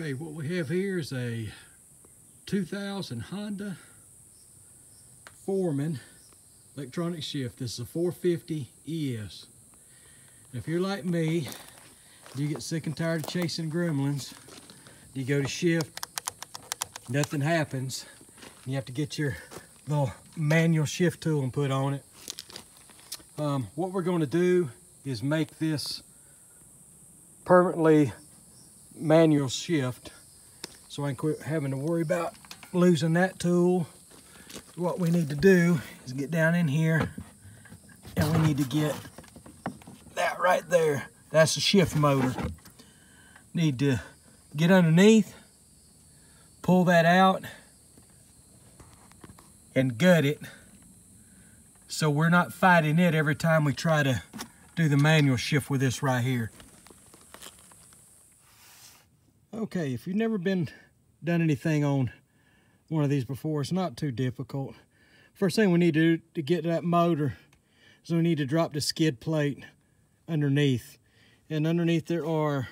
Okay, what we have here is a 2000 Honda Foreman electronic shift. This is a 450 ES. If you're like me, you get sick and tired of chasing gremlins, you go to shift, nothing happens, you have to get your little manual shift tool and put on it. Um, what we're going to do is make this permanently manual shift so I can quit having to worry about losing that tool. What we need to do is get down in here and we need to get that right there. That's the shift motor. Need to get underneath, pull that out, and gut it so we're not fighting it every time we try to do the manual shift with this right here. Okay, if you've never been done anything on one of these before, it's not too difficult. First thing we need to do to get that motor is we need to drop the skid plate underneath. And underneath there are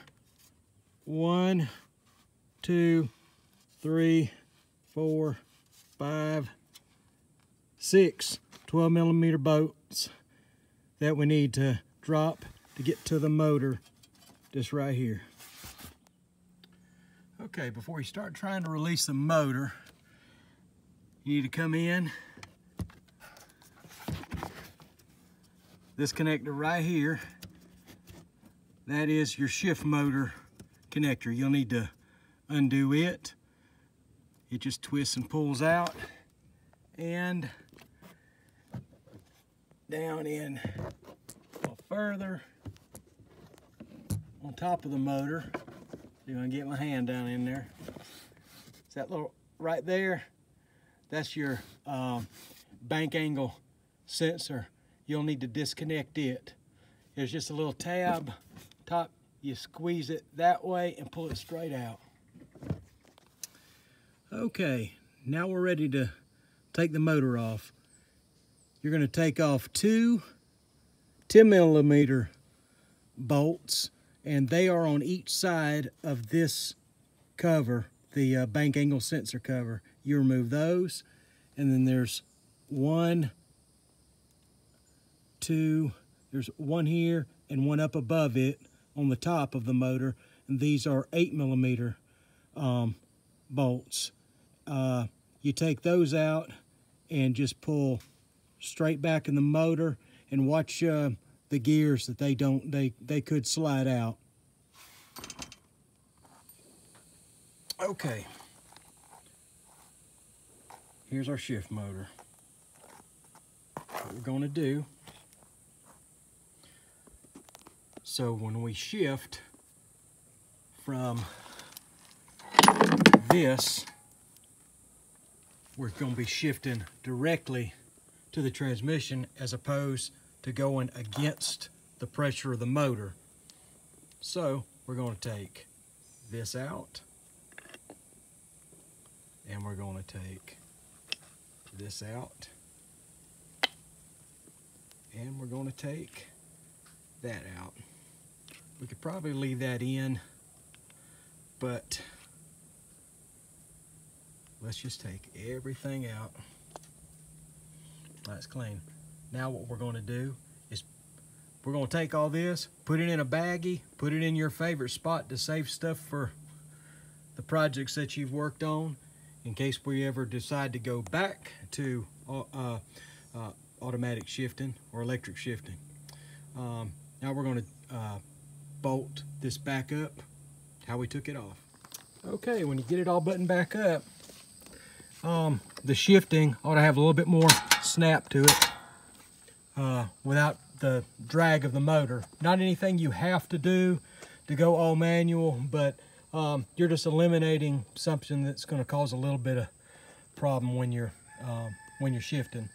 one, two, three, four, five, six 12 millimeter bolts that we need to drop to get to the motor just right here. Okay, before you start trying to release the motor, you need to come in. This connector right here, that is your shift motor connector. You'll need to undo it. It just twists and pulls out. And down in a little further on top of the motor you're gonna get my hand down in there. Is that little right there? That's your um, bank angle sensor. You'll need to disconnect it. There's just a little tab top. You squeeze it that way and pull it straight out. Okay, now we're ready to take the motor off. You're gonna take off two 10 millimeter bolts and they are on each side of this cover, the uh, bank angle sensor cover. You remove those, and then there's one, two, there's one here and one up above it on the top of the motor, and these are eight millimeter um, bolts. Uh, you take those out and just pull straight back in the motor and watch uh, the gears that they don't, they, they could slide out. Okay. Here's our shift motor. What we're going to do, so when we shift from this, we're going to be shifting directly to the transmission as opposed to going against the pressure of the motor. So we're going to take this out and we're going to take this out and we're going to take that out. We could probably leave that in, but let's just take everything out. That's clean. Now what we're going to do is we're going to take all this, put it in a baggie, put it in your favorite spot to save stuff for the projects that you've worked on in case we ever decide to go back to uh, uh, uh automatic shifting or electric shifting. Um, now we're going to uh, bolt this back up how we took it off. Okay, when you get it all buttoned back up, um, the shifting ought to have a little bit more snap to it uh, without the drag of the motor. Not anything you have to do to go all manual, but um, you're just eliminating something that's going to cause a little bit of problem when you're um, when you're shifting.